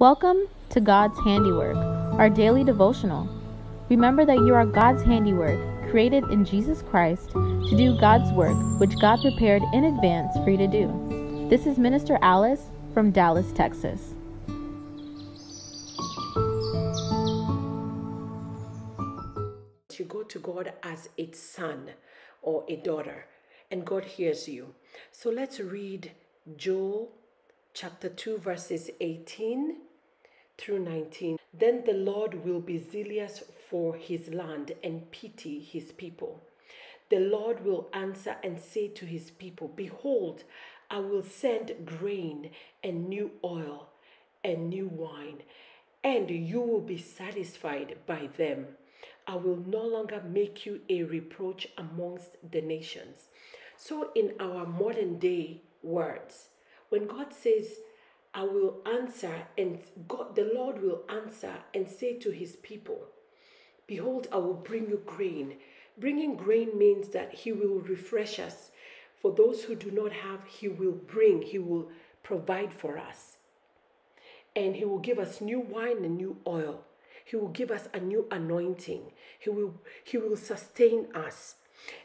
Welcome to God's Handiwork, our daily devotional. Remember that you are God's handiwork, created in Jesus Christ to do God's work, which God prepared in advance for you to do. This is Minister Alice from Dallas, Texas. You go to God as a son or a daughter, and God hears you. So let's read Joel chapter 2, verses 18 through 19. Then the Lord will be zealous for his land and pity his people. The Lord will answer and say to his people, Behold, I will send grain and new oil and new wine, and you will be satisfied by them. I will no longer make you a reproach amongst the nations. So, in our modern day words, when God says, I will answer, and God, the Lord will answer and say to his people, Behold, I will bring you grain. Bringing grain means that he will refresh us. For those who do not have, he will bring, he will provide for us. And he will give us new wine and new oil. He will give us a new anointing. He will, he will sustain us.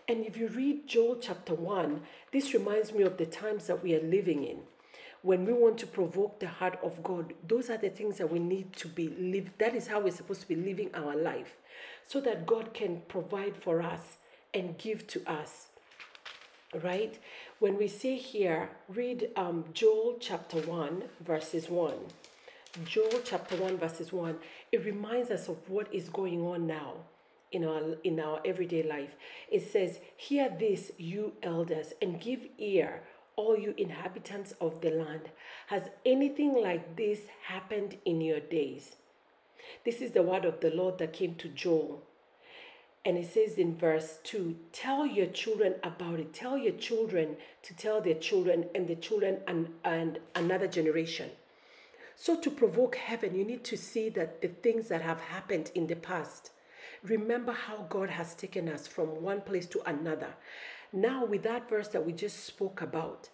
And if you read Joel chapter 1, this reminds me of the times that we are living in when we want to provoke the heart of God, those are the things that we need to be live. That is how we're supposed to be living our life, so that God can provide for us and give to us. Right? When we see here, read um, Joel chapter 1, verses 1. Joel chapter 1, verses 1, it reminds us of what is going on now in our in our everyday life. It says, Hear this, you elders, and give ear all you inhabitants of the land. Has anything like this happened in your days? This is the word of the Lord that came to Joel. And it says in verse 2 Tell your children about it. Tell your children to tell their children and the children and, and another generation. So, to provoke heaven, you need to see that the things that have happened in the past. Remember how God has taken us from one place to another. Now, with that verse that we just spoke about,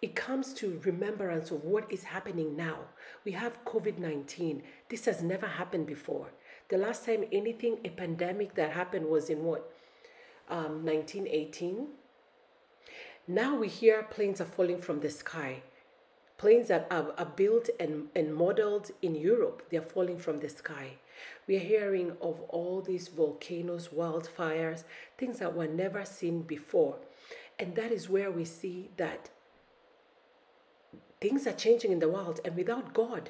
it comes to remembrance of what is happening now. We have COVID 19. This has never happened before. The last time anything, a pandemic that happened was in what? Um, 1918. Now we hear planes are falling from the sky. Planes that are, are built and, and modeled in Europe, they're falling from the sky. We are hearing of all these volcanoes, wildfires, things that were never seen before. And that is where we see that things are changing in the world, and without God,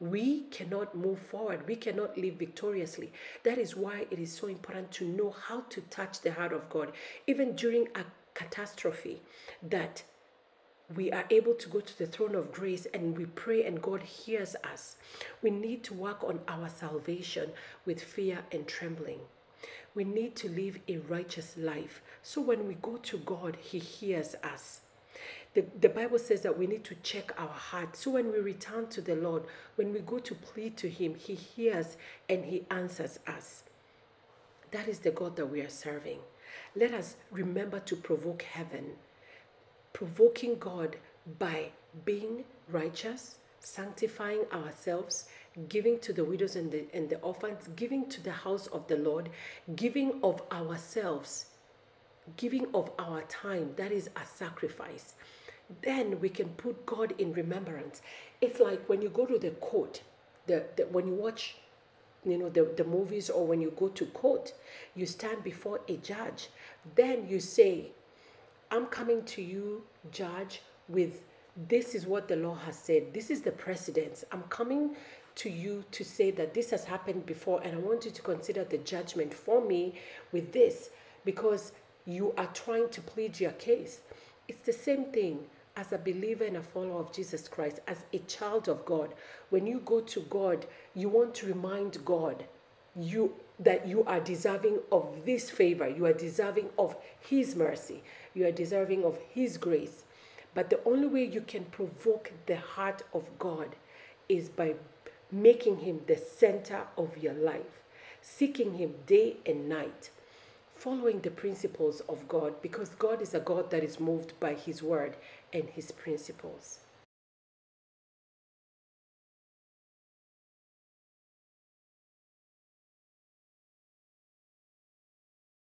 we cannot move forward. We cannot live victoriously. That is why it is so important to know how to touch the heart of God, even during a catastrophe, that we are able to go to the throne of grace and we pray and God hears us. We need to work on our salvation with fear and trembling. We need to live a righteous life. So when we go to God, He hears us. The, the Bible says that we need to check our heart. So when we return to the Lord, when we go to plead to Him, He hears and He answers us. That is the God that we are serving. Let us remember to provoke heaven provoking God by being righteous, sanctifying ourselves, giving to the widows and the, and the orphans, giving to the house of the Lord, giving of ourselves, giving of our time. That is a sacrifice. Then we can put God in remembrance. It's like when you go to the court, the, the when you watch you know the, the movies or when you go to court you stand before a judge then you say I'm coming to you, judge, with this is what the law has said. This is the precedence. I'm coming to you to say that this has happened before, and I want you to consider the judgment for me with this because you are trying to plead your case. It's the same thing as a believer and a follower of Jesus Christ, as a child of God. When you go to God, you want to remind God you that you are deserving of this favor. You are deserving of his mercy. You are deserving of his grace. But the only way you can provoke the heart of god is by making him the center of your life seeking him day and night following the principles of god because god is a god that is moved by his word and his principles